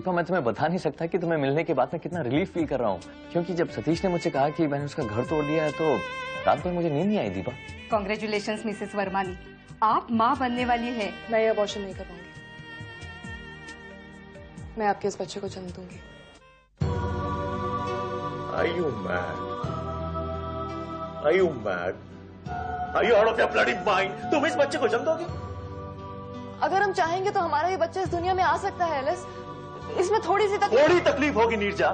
दीपा मैं तुम्हें बता नहीं सकता कि तुम्हें मिलने के बाद मैं कितना रिलीफ फील कर रहा हूँ। क्योंकि जब सतीश ने मुझे कहा कि मैंने उसका घर तोड़ दिया है तो रात भर मुझे नींद नहीं आई दीपा। कॉन्ग्रेचुलेशन मिसेस वर्मानी आप माँ बनने वाली है। मैं ये अबॉर्शन नहीं कर पाऊँगी मैं आपके इस बच्चे को जन्म दूँगी। Are you mad? Are you mad? Are you out of your bloody mind? तुम इस बच्चे को जन्म दोगे? अगर हम चाहेंगे तो हमारा ये बच्चा इस दुनिया में आ सकता है एलिस इसमें थोड़ी सी तकलीफ़ थोड़ी तकलीफ़ होगी नीरजा।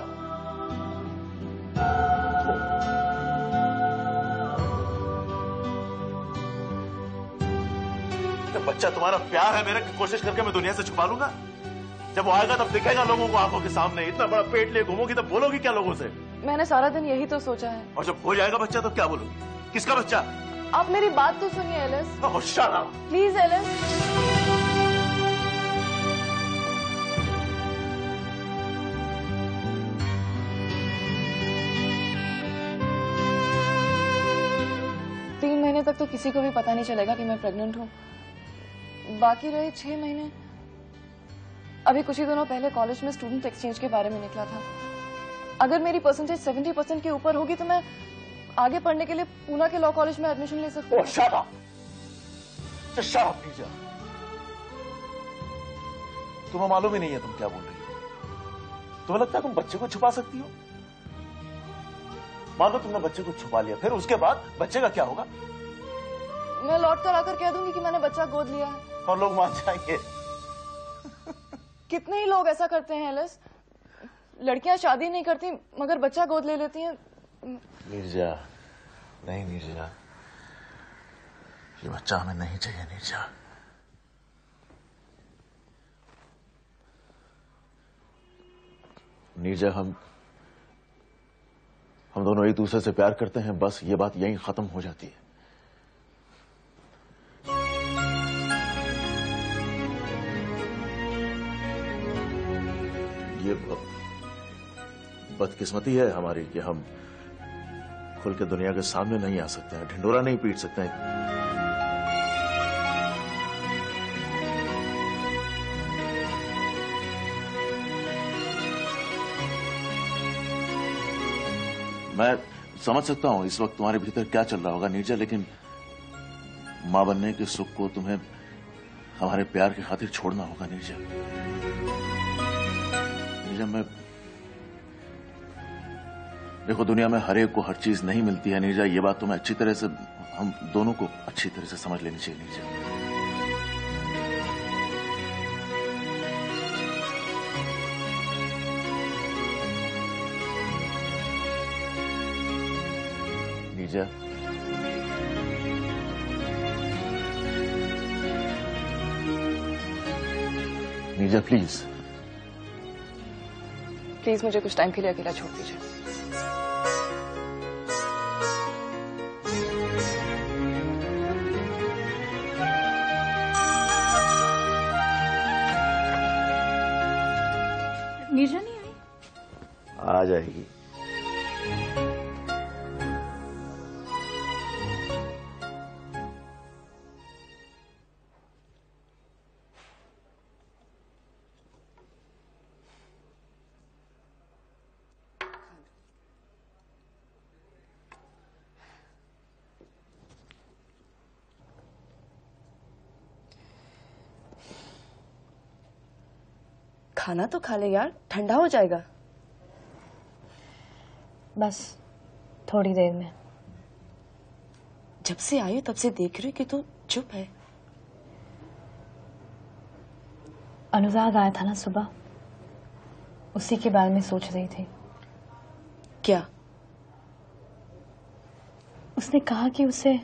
तो बच्चा तुम्हारा प्यार है मेरा कोशिश करके मैं दुनिया से छुपा लूँगा। जब वो आएगा तब दिखेगा लोगों को आँखों के सामने। इतना बड़ा पेट ले घूमोगी तब बोलोगी क्या लोगों से? मैंने सारा दिन यही तो सोचा है। और जब हो जाएगा बच्चा तो क्या बोलोगी? किसका बच्चा? आप मेरी बात तो सुनिए एलिस. Please Alice. महीने तक तो किसी को भी पता नहीं चलेगा कि मैं प्रेग्नेंट हूँ। बाकी रहे छह महीने। अभी कुछ ही दिनों पहले कॉलेज में स्टूडेंट एक्सचेंज के बारे में निकला था। अगर मेरी परसेंटेज सेवेंटी परसेंट के ऊपर होगी तो मैं आगे पढ़ने के लिए पूना के लॉ कॉलेज में एडमिशन ले सकती Oh, हूँ नीरजा. तुम्हें मालूम ही नहीं है तुम क्या बोल रही हो। तुम्हें लगता है तुम बच्चे को छुपा सकती हो? मान लो तुमने बच्चे को छुपा लिया फिर उसके बाद बच्चे का क्या होगा? मैं लौट कर आकर कह दूँगी कि मैंने बच्चा गोद लिया है। और लोग मान जाएँगे। कितने ही लोग ऐसा करते हैं एलिस। लड़कियाँ शादी नहीं करती मगर बच्चा गोद ले लेती हैं। नीरजा नहीं नीरजा। ये बच्चा हमें नहीं चाहिए नीरजा। नीरजा हम हम दोनों एक दूसरे से प्यार करते हैं बस ये बात यहीं खत्म हो जाती है। ये बदकिस्मती है हमारी कि हम खुल के दुनिया के सामने नहीं आ सकते हैं ढिंडोरा नहीं पीट सकते हैं। मैं समझ सकता हूँ इस वक्त तुम्हारे भीतर क्या चल रहा होगा नीरजा, लेकिन माँ बनने के सुख को तुम्हें हमारे प्यार की खातिर छोड़ना होगा नीरजा। नीरजा मैं देखो, दुनिया में हर एक को हर चीज़ नहीं मिलती है, नीरजा। ये बात तुम्हें अच्छी तरह से हम दोनों को अच्छी तरह से समझ लेनी चाहिए, नीरजा। नीरजा। नीरजा, प्लीज़। प्लीज़ मुझे कुछ टाइम के लिए अकेला छोड़ दीजिए। नीरजा नहीं आई? आ जाएगी। खाना तो खा ले यार ठंडा हो जाएगा। बस थोड़ी देर में। जब से आई हूँ तब से देख रही कि तू तो चुप है। अनुराग आया था ना सुबह? उसी के बारे में सोच रही थी। क्या? उसने कहा कि उसे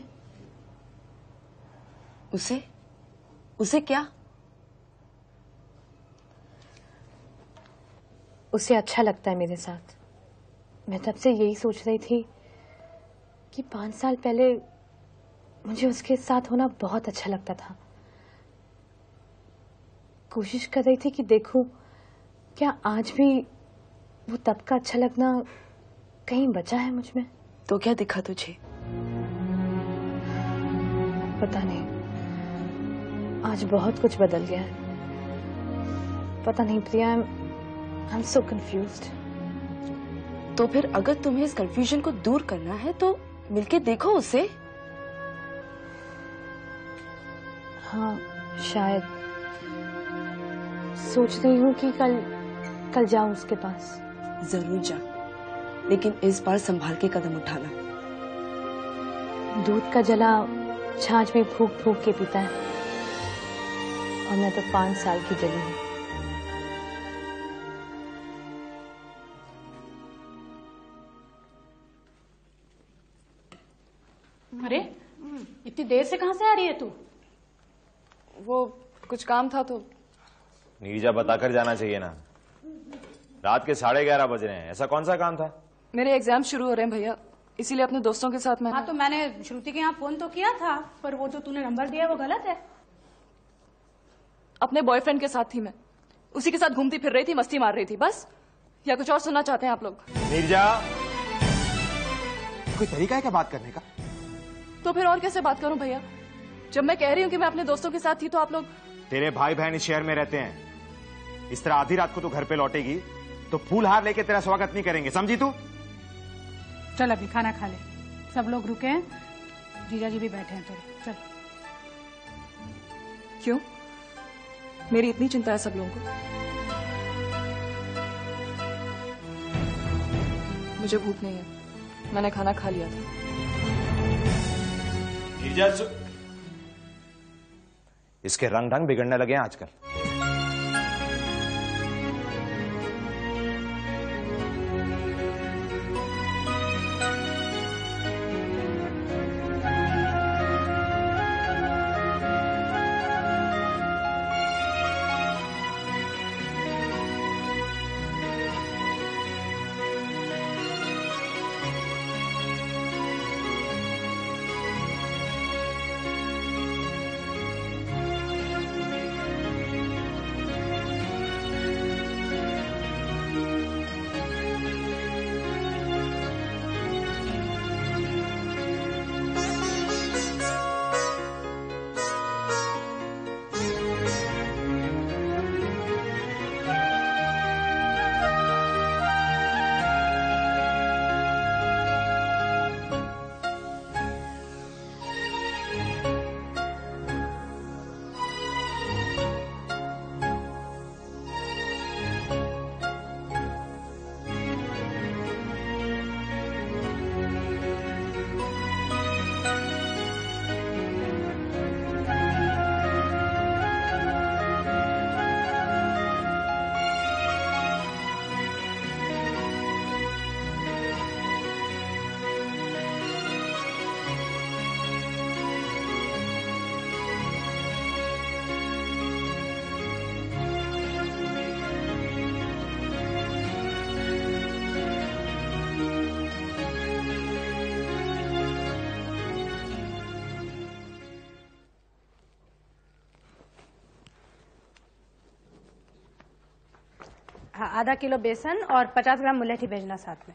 उसे? उसे क्या? उसे अच्छा लगता है मेरे साथ। मैं तब से यही सोच रही थी कि पाँच साल पहले मुझे उसके साथ होना बहुत अच्छा लगता था। कोशिश कर रही थी कि देखूँ क्या आज भी वो तब का अच्छा लगना कहीं बचा है मुझमें? तो क्या दिखा तुझे? पता नहीं। आज बहुत कुछ बदल गया है। पता नहीं प्रिया आई एम सो कंफ्यूज्ड तो फिर अगर तुम्हें इस कंफ्यूजन को दूर करना है तो मिलके देखो उसे। हाँ शायद। सोच रही हूँ कि कल कल जाऊँ उसके पास। ज़रूर जा। लेकिन इस बार संभाल के कदम उठाना। दूध का जला छाछ में फूक फूक के पीता है। और मैं तो पाँच साल की जली हूँ। देर से कहाँ से आ रही है तू? वो कुछ काम था तो। नीरजा बताकर जाना चाहिए ना। रात के साढ़े ग्यारह बज रहे हैं। ऐसा कौन सा काम था? मेरे एग्ज़ाम शुरू हो रहे हैं भैया। इसीलिए अपने दोस्तों के साथ मैं हाँ तो मैंने श्रुति के यहाँ फ़ोन तो किया था पर वो जो तूने नंबर दिया वो गलत है। अपने बॉयफ्रेंड के साथ थी मैं। उसी के साथ घूमती फिर रही थी मस्ती मार रही थी बस। या कुछ और सुनना चाहते हैं आप लोग? नीरजा! कोई तरीका है क्या बात करने का? तो फिर और कैसे बात करूँ भैया? जब मैं कह रही हूँ कि मैं अपने दोस्तों के साथ थी तो आप लोग तेरे भाई बहन इस शहर में रहते हैं। इस तरह आधी रात को तू घर पे लौटेगी तो फूल हार लेके तेरा स्वागत नहीं करेंगे। समझी तू? चल अभी खाना खा ले। सब लोग रुके हैं। जीजा जी भी बैठे हैं तेरे चल। क्यों? मेरी इतनी चिंता है सब लोगों को। मुझे भूख नहीं है। मैंने खाना खा लिया था। सु- इसके रंग ढंग बिगड़ने लगे हैं आजकल। हाँ आधा किलो बेसन और पचास ग्राम मुलेठी भेजना साथ में।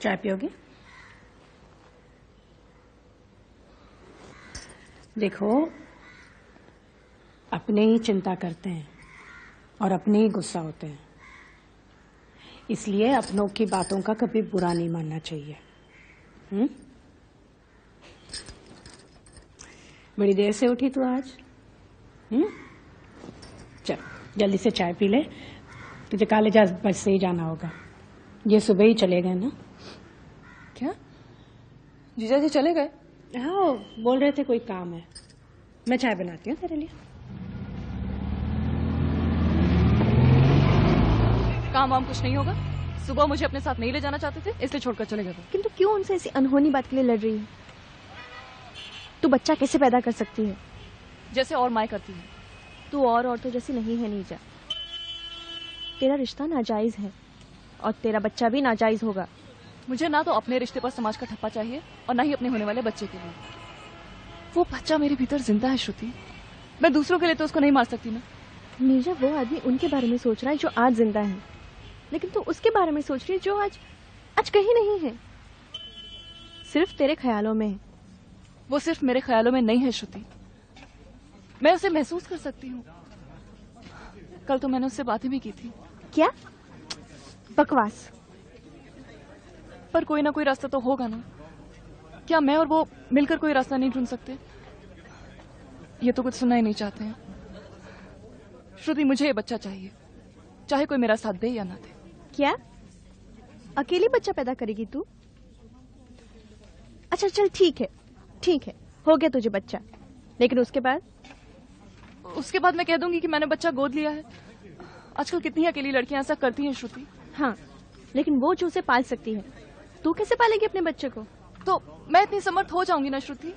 चाय पियोगी? देखो, अपने ही चिंता करते हैं और अपने ही गुस्सा होते हैं। इसलिए अपनों की बातों का कभी बुरा नहीं मानना चाहिए। हम्म? बड़ी देर से उठी तू आज? हम्म? चल जल्दी से चाय पी ले। तुझे कॉलेज आज बस से ही जाना होगा। ये सुबह ही चले गए ना? क्या? जीजा जी चले गए? हाँ बोल रहे थे कोई काम है। मैं चाय बनाती हूँ तेरे लिए। काम वाम कुछ नहीं होगा। सुबह मुझे अपने साथ नहीं ले जाना चाहते थे इसलिए छोड़कर चले गए किंतु क्यों उनसे ऐसी अनहोनी बात के लिए लड़ रही है? तू बच्चा कैसे पैदा कर सकती है? जैसे और माए करती है। तू और औरतों जैसी नहीं है नीजा तेरा रिश्ता नाजायज है और तेरा बच्चा भी नाजायज होगा। मुझे ना तो अपने रिश्ते पर समाज का ठप्पा चाहिए और ना ही अपने होने वाले बच्चे के लिए। वो बच्चा मेरे भीतर ज़िंदा है श्रुति। मैं दूसरों के लिए तो उसको नहीं मार सकती ना। नीजा वो आदमी उनके बारे में सोच रहा है जो आज ज़िंदा है। लेकिन तू तो उसके बारे में सोच रही है जो आज आज कहीं नहीं है। सिर्फ़ तेरे ख्यालों में है। वो सिर्फ़ मेरे ख्यालों में नहीं है श्रुति। मैं उसे महसूस कर सकती हूँ। कल तो मैंने उससे बातें भी की थी। क्या? बकवास। पर कोई ना कोई रास्ता तो होगा ना। क्या मैं और वो मिलकर कोई रास्ता नहीं ढूंढ सकते? ये तो कुछ सुनना ही नहीं चाहते हैं। श्रुति मुझे ये बच्चा चाहिए। चाहे कोई मेरा साथ दे या ना दे। क्या? अकेली बच्चा पैदा करेगी तू? अच्छा चल ठीक है ठीक है हो गया तुझे बच्चा। लेकिन उसके बाद? उसके बाद मैं कह दूँगी कि मैंने बच्चा गोद लिया है। आजकल कितनी अकेली लड़कियाँ ऐसा करती हैं श्रुति। हाँ लेकिन वो जो उसे पाल सकती है तू कैसे पालेगी अपने बच्चे को? तो मैं इतनी समर्थ हो जाऊँगी ना श्रुति।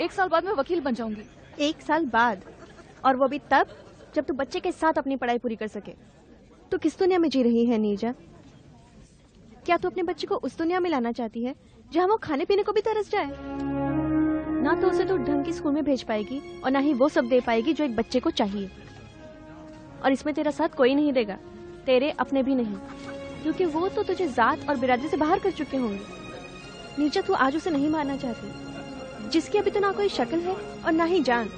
एक साल बाद मैं वकील बन जाऊँगी। एक साल बाद? और वो भी तब जब तू बच्चे के साथ अपनी पढ़ाई पूरी कर सके। तू किस दुनिया में जी रही है नीजा? क्या तू तो अपने बच्चे को उस दुनिया में लाना चाहती है, जहाँ वो खाने पीने को भी तरस जाए? ना तो उसे तू ढंग की स्कूल में भेज पाएगी, और ना ही वो सब दे पाएगी जो एक बच्चे को चाहिए। और इसमें तेरा साथ कोई नहीं देगा, तेरे अपने भी नहीं, क्योंकि वो तो तुझे जात और बिरादरी से बाहर कर चुके होंगे। नीचा तू आज उसे नहीं मारना चाहती, जिसकी अभी तो ना कोई शक्ल है और ना ही जान।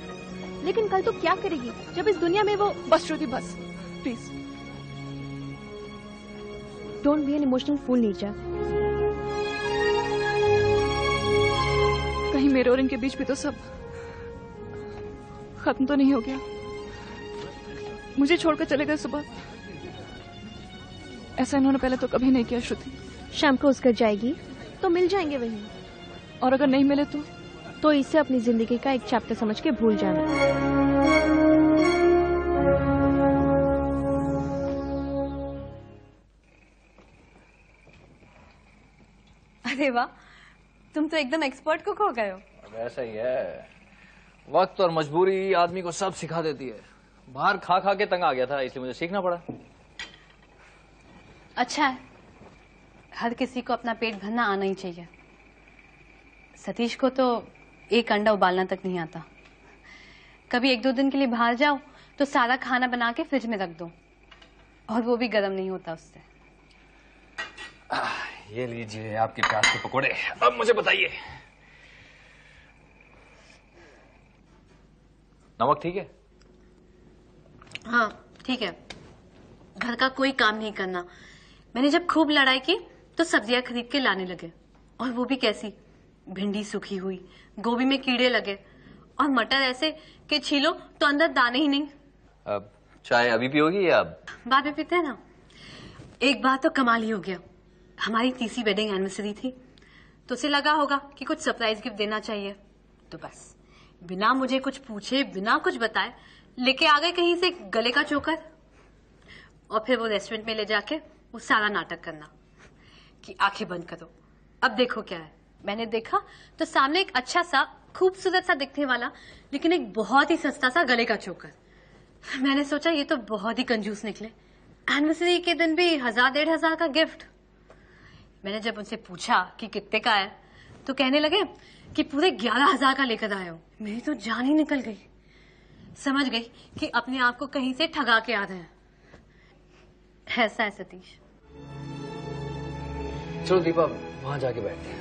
लेकिन कल तो क्या करेगी, जब इस दुनिया में वो बस श्रुति बस? Please don't be an emotional fool नीचा कहीं मेरे और इनके बीच भी तो सब खत्म तो नहीं हो गया। मुझे छोड़कर चले गए सुबह। ऐसा इन्होंने पहले तो कभी नहीं किया श्रुति। शाम को उस घर जाएगी तो मिल जाएँगे वहीं। और अगर नहीं मिले तो? तो इसे अपनी ज़िंदगी का एक चैप्टर समझ के भूल जाना। अरे वाह तुम तो एकदम एक्सपर्ट कुक हो गए हो। वैसा ही है। वक्त और मजबूरी आदमी को सब सिखा देती है। बाहर खा खा के तंग आ गया था इसलिए मुझे सीखना पड़ा। अच्छा है हर किसी को अपना पेट भरना आना ही चाहिए। सतीश को तो एक अंडा उबालना तक नहीं आता। कभी एक दो दिन के लिए बाहर जाओ तो सारा खाना बना के फ्रिज में रख दो। और वो भी गर्म नहीं होता उससे। ये लीजिए आपके प्याज के पकोड़े। अब मुझे बताइए। नमक ठीक है? हाँ ठीक है। घर का कोई काम नहीं करना। मैंने जब खूब लड़ाई की तो सब्ज़ियाँ खरीद के लाने लगे। और वो भी कैसी? भिंडी सूखी हुई गोभी में कीड़े लगे। और मटर ऐसे कि छीलो तो अंदर दाने ही नहीं। अब चाय अभी पियोगी या अब? बाद में पीते हैं ना। एक बार तो कमाल ही हो गया। हमारी तीसरी वेडिंग एनिवर्सरी थी। तो उसे लगा होगा कि कुछ सरप्राइज़ गिफ्ट देना चाहिए। तो बस, बिना मुझे कुछ पूछे, बिना कुछ बताए, लेके आ गए कहीं से गले का चोकर। और फिर वो रेस्टोरेंट में ले जाके वो सारा नाटक करना कि आँखें बंद करो। अब देखो क्या है। मैंने देखा तो सामने एक अच्छा सा, खूबसूरत सा दिखने वाला, लेकिन एक बहुत ही सस्ता सा गले का चोकर। मैंने सोचा, ये तो बहुत ही कंजूस निकले। एनिवर्सरी के दिन भी हज़ार, डेढ़ हज़ार का गिफ्ट मैंने जब उनसे पूछा कि कितने का है तो कहने लगे कि पूरे ग्यारह हज़ार का लेकर आए हो। मेरी तो जान ही निकल गई। समझ गई कि अपने आप को कहीं से ठगा के आ रहे हैं ऐसा है सतीश। चलो दीपा वहाँ जाके बैठते हैं।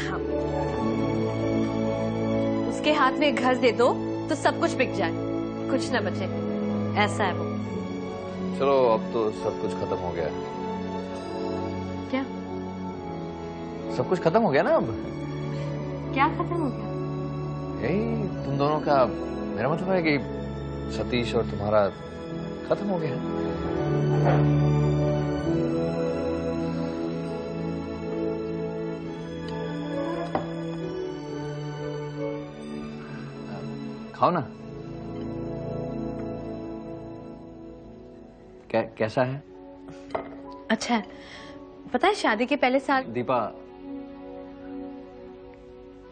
हाँ। उसके हाथ में घर दे दो तो सब कुछ बिक जाए। कुछ न बचे। ऐसा है वो। चलो अब तो सब कुछ खत्म हो गया क्या? सब कुछ खत्म हो गया ना अब? क्या खत्म हो गया? यही तुम दोनों का मेरा मतलब है कि सतीश और तुम्हारा खत्म हो गया। खाओ ना। कै, कैसा है? अच्छा है। पता है शादी के पहले साल दीपा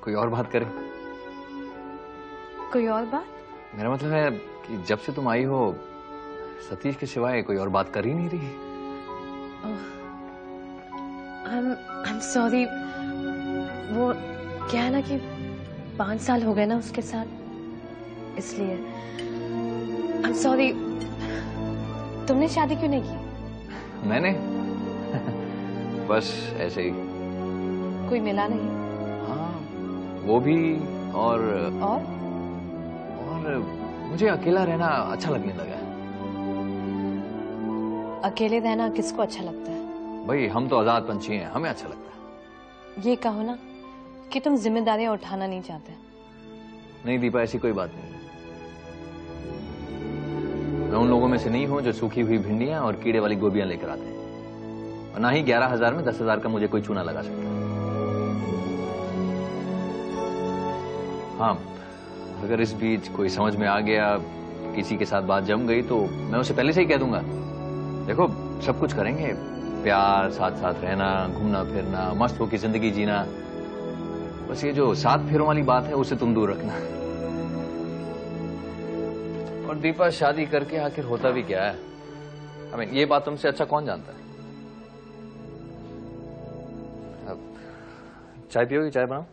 कोई और बात करें? कोई और बात? मेरा मतलब है कि जब से तुम आई हो सतीश के सिवाय कोई और बात कर ही नहीं रही। आई एम सॉरी वो क्या है ना कि पाँच साल हो गए ना उसके साथ। इसलिए आई एम सॉरी तुमने शादी क्यों नहीं की? मैंने? बस ऐसे ही। कोई मिला नहीं? हाँ वो भी और और? और मुझे अकेला रहना अच्छा लगने लगा है। अकेले रहना किसको अच्छा लगता है? भाई हम तो आज़ाद पंछी हैं हमें अच्छा लगता है। ये कहो ना कि तुम जिम्मेदारियाँ उठाना नहीं चाहते। नहीं दीपा ऐसी कोई बात नहीं। मैं उन लोगों में से नहीं हूँ जो सूखी हुई भिंडियाँ और कीड़े वाली गोभियाँ लेकर आते हैं। और ना ही ग्यारह हज़ार में दस हज़ार का मुझे कोई चूना लगा सकता। हाँ अगर इस बीच कोई समझ में आ गया, किसी के साथ बात जम गई तो मैं उसे पहले से ही कह दूँगा। देखो, सब कुछ करेंगे। प्यार साथ साथ रहना, घूमना, फिरना, मस्त होकर ज़िंदगी जीना। बस ये जो सात फेरों वाली बात है, उसे तुम दूर रखना। और दीपा, शादी करके आखिर होता भी क्या है? आई मीन ये बात तुमसे अच्छा कौन जानता है? चाय पियोगी चाय बनाओ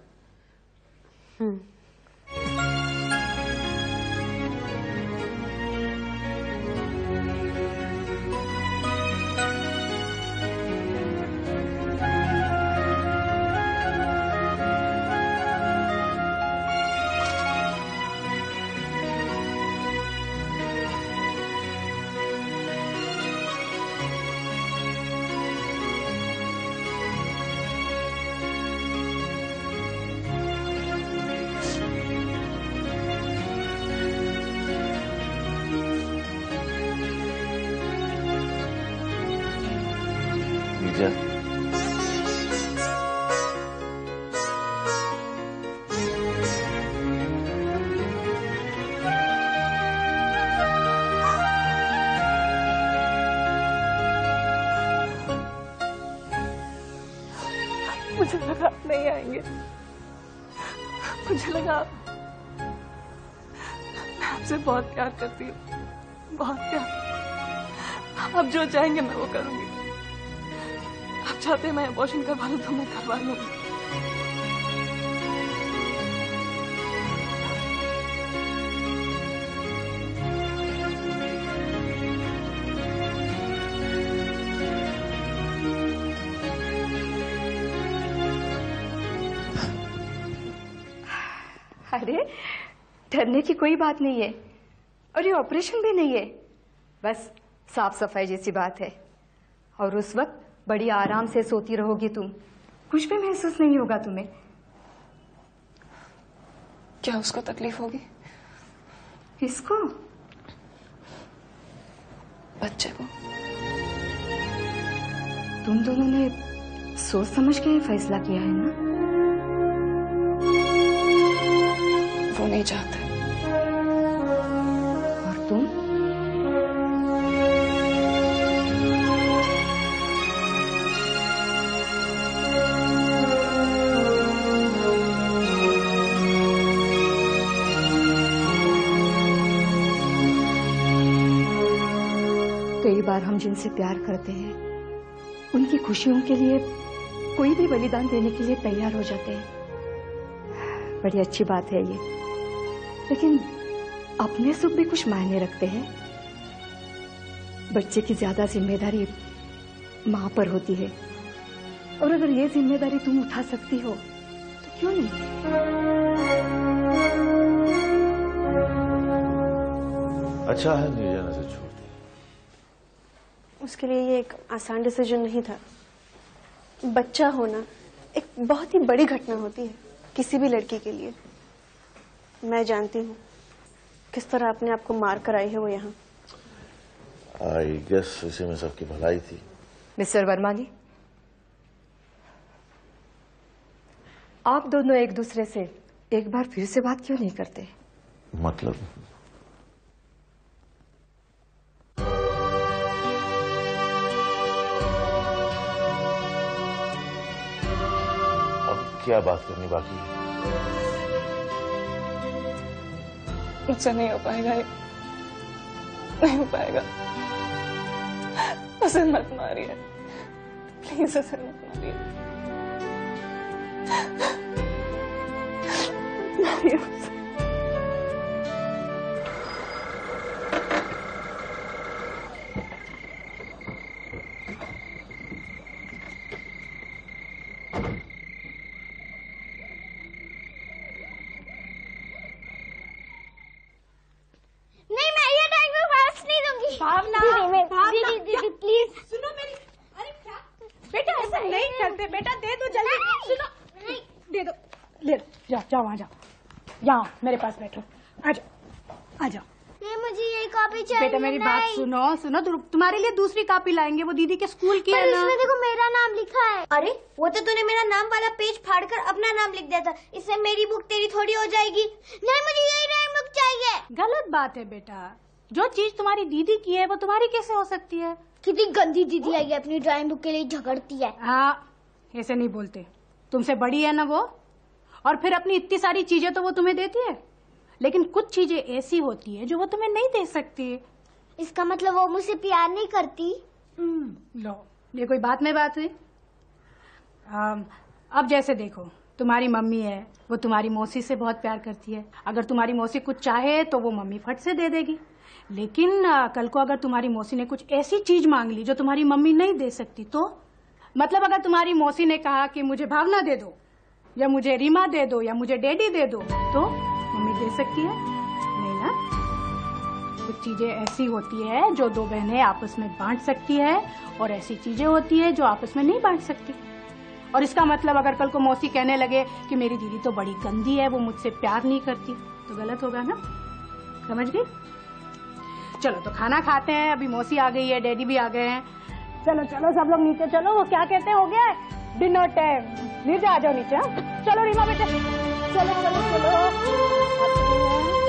मुझे लगा आप नहीं आएँगे। मुझे लगा आप- आपसे बहुत प्यार करती हूँ। बहुत प्यार। आप जो चाहेंगे मैं वो करूँगी। आप चाहते हैं मैं अबॉर्शन करवा लूँ तो मैं करवा लूँगी। डरने की कोई बात नहीं है। और ये ऑपरेशन भी नहीं है। बस साफ़ सफ़ाई जैसी बात है। और उस वक्त बड़ी आराम से सोती रहोगी तुम। कुछ भी महसूस नहीं होगा तुम्हें। क्या उसको तकलीफ़ होगी? इसको बच्चे को। तुम दोनों ने सोच समझ के फैसला किया है ना? वो नहीं चाहते। कई बार हम जिनसे प्यार करते हैं, उनकी खुशियों के लिए, कोई भी बलिदान देने के लिए तैयार हो जाते हैं। बड़ी अच्छी बात है ये। लेकिन अपने सुख भी कुछ मायने रखते हैं। बच्चे की ज़्यादा ज़िम्मेदारी माँ पर होती है। और अगर ये ज़िम्मेदारी तुम उठा सकती हो तो क्यों नहीं? अच्छा है निर्जना से दी उसके लिए ये एक आसान डिसीज़न नहीं था। बच्चा होना एक बहुत ही बड़ी घटना होती है किसी भी लड़की के लिए। मैं जानती हूँ किस तरह अपने आप को मार कर आई है वो यहाँ। आई गेस इसी में सबकी भलाई थी। मिस्टर वर्मा जी आप दोनों एक दूसरे से एक बार फिर से बात क्यों नहीं करते? मतलब क्या बात करनी बाकी है? मुझसे नहीं हो पाएगा नहीं हो पाएगा। उसे मत मारिए। प्लीज़ उसे मत मारिए। मारिए उसे करते बेटा दे दो जल्दी सुनो दे दो ले लो जाओ वहाँ जाओ। यहाँ मेरे पास बैठो। आ जाओ आ जाओ। नहीं मुझे ये कॉपी चाहिए। बेटा मेरी बात सुनो सुनो तु- तुम्हारे लिए दूसरी कॉपी लाएँगे वो दीदी के स्कूल की है ना। इसमें देखो मेरा नाम लिखा है। अरे वो तो तूने मेरा नाम वाला पेज फाड़कर अपना नाम लिख दिया था। इससे मेरी बुक तेरी थोड़ी हो जाएगी। नहीं मुझे यही राइम बुक चाहिए। गलत बात है बेटा। जो चीज़ तुम्हारी दीदी की है वो तुम्हारी कैसे हो सकती है? कितनी गंदी दीदी आई है अपनी ड्राइंग बुक के लिए झगड़ती है। हाँ ऐसे नहीं बोलते। तुमसे बड़ी है ना वो। और फिर अपनी इतनी सारी चीज़ें तो वो तुम्हें देती है? लेकिन कुछ चीज़ें ऐसी होती है जो वो तुम्हें नहीं दे सकती। इसका मतलब वो मुझसे प्यार नहीं करती? हम्म, लो ये कोई बात में बात हुई? अब जैसे देखो तुम्हारी मम्मी है वो तुम्हारी मौसी से बहुत प्यार करती है। अगर तुम्हारी मौसी कुछ चाहे तो वो मम्मी फट से दे देगी। लेकिन कल को अगर तुम्हारी मौसी ने कुछ ऐसी चीज़ मांग ली जो तुम्हारी मम्मी नहीं दे सकती तो? मतलब अगर तुम्हारी मौसी ने कहा कि मुझे भावना दे दो या मुझे रीमा दे दो, या मुझे डैडी दे दो तो मम्मी दे सकती है। नहीं ना? कुछ चीज़ें ऐसी होती है जो दो बहनें आपस में बांट सकती है, और ऐसी चीज़ें होती है जो आपस में नहीं बांट सकती। और इसका मतलब अगर कल को मौसी कहने लगे कि मेरी दीदी तो बड़ी गंदी है, वो मुझसे प्यार नहीं करती तो गलत होगा ना? समझ गई? चलो तो खाना खाते हैं, अभी मौसी आ गई है, डैडी भी आ गए हैं। चलो चलो, सब लोग नीचे चलो, वो क्या कहते हैं, हो गया डिनर टाइम नीचे आ जाओ नीचे हाँ? चलो रीमा बेटे चलो चलो चलो।